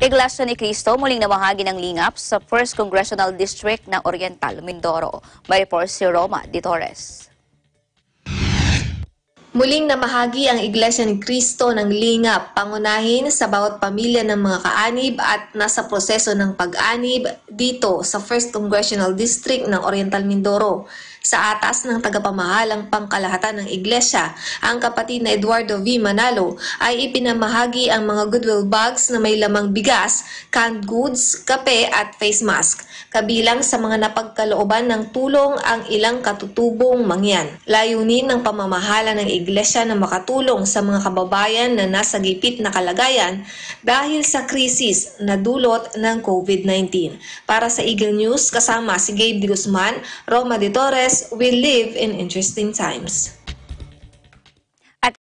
Iglesia ni Cristo muling namahagi ng lingap sa 1st Congressional District ng Oriental, Mindoro. May report si Roma Di Torres. Muling namahagi ang Iglesia ni Cristo ng lingap, pangunahin sa bawat pamilya ng mga kaanib at nasa proseso ng pag-anib dito sa 1st Congressional District ng Oriental Mindoro. Sa atas ng tagapamahalang pangkalahatan ng iglesia, ang kapatid na Eduardo V. Manalo ay ipinamahagi ang mga goodwill bags na may lamang bigas, canned goods, kape at face mask. Kabilang sa mga napagkalooban ng tulong ang ilang katutubong mangyan. Layunin ng pamamahala ng iglesia na makatulong sa mga kababayan na nasa gipit na kalagayan dahil sa krisis na dulot ng COVID-19. Para sa Eagle News, kasama si Gabe Di Guzman, Roma De Torres, we live in interesting times.